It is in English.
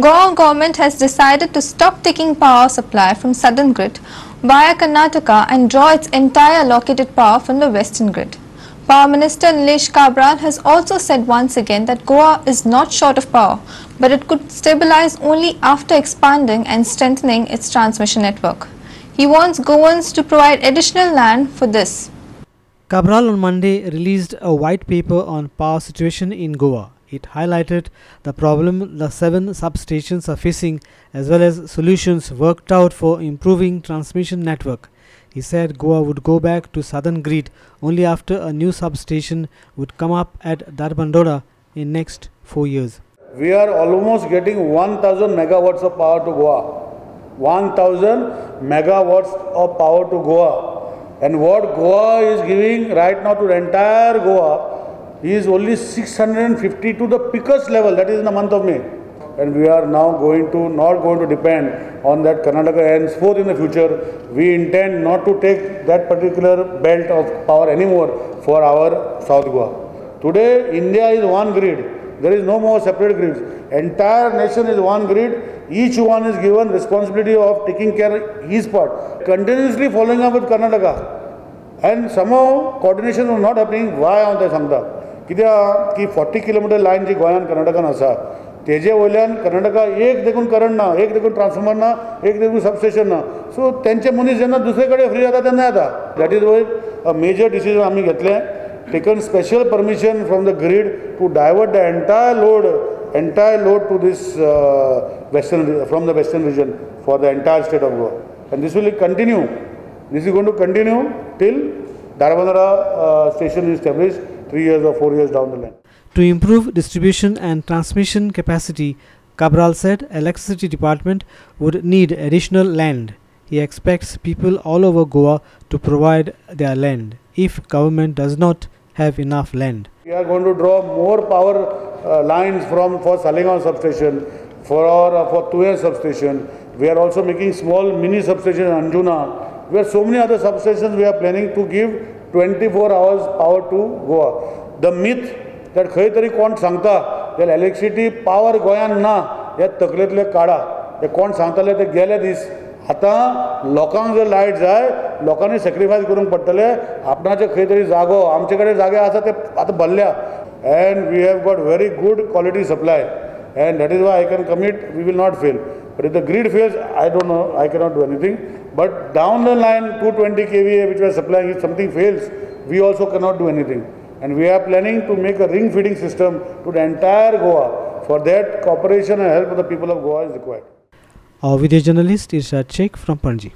Goa government has decided to stop taking power supply from southern grid via Karnataka and draw its entire allocated power from the western grid. Power Minister Nilesh Cabral has also said once again that Goa is not short of power, but it could stabilize only after expanding and strengthening its transmission network. He wants Goans to provide additional land for this. Cabral on Monday released a white paper on power situation in Goa. It highlighted the problem the seven substations are facing as well as solutions worked out for improving transmission network. He said Goa would go back to southern grid only after a new substation would come up at Darbandora in next 4 years. We are almost getting 1000 megawatts of power to Goa. 1000 megawatts of power to Goa. And what Goa is giving right now to the entire Goa is only 650 to the pickest level, that is in the month of May. And we are now going to, not going to depend on that Karnataka henceforth in the future. We intend not to take that particular belt of power anymore for our South Goa. Today, India is one grid. There is no more separate grids. Entire nation is one grid. Each one is given responsibility of taking care of his part. Continuously following up with Karnataka. And somehow coordination was not happening. Why on the Sangha? कित्याक की forty kilometre lion जी गोंयान कर्नाटकान आसा तेजे वयल्यान कर्नाटका एक देखून current ना एक देखून ट्रान्सफॉर्मर ना एक देखून सबस्टेशन ना. सो तेंचे मनीस जेन्ना दुसरे कडेन फ्री जाता तेन्ना येता. That is why major decision आमी घेतले. Taken special permission from the grid to divert the entire load entire load to this western from the western region for the entire state of Goa and this will continue this is going to continue till Dharbandora station is established three years or four years down the line. To improve distribution and transmission capacity, Cabral said electricity department would need additional land. He expects people all over Goa to provide their land if government does not have enough land. We are going to draw more power uh, lines from for Salegaon substation, for our uh, for Tuya substation. We are also making small mini substation in Anjuna. We have so many other substations we are planning to give 24 hours power to Goa. The myth that खंय तरी कोण सांगता जाल्यार electricity power गोंयांत ना हे तकलेंतले काडा ते कोण सांगताले ते गेले दीस. आतां लोकांक जर लायट जाय लोकांनी सेक्रिफायस करूंक पडटले आपणाचे खंय तरी जागो आमचे कडेन जागे आसा ते आतां भरल्या. And we have got very good quality supply and that is why I can commit we will not fail but if the grid fails I don't know I cannot do anything But down the line, 220 kVA which we are supplying, if something fails, we also cannot do anything. And we are planning to make a ring feeding system to the entire Goa. For that, cooperation and help of the people of Goa is required. Our video journalist Irshad Sheikh from Panji.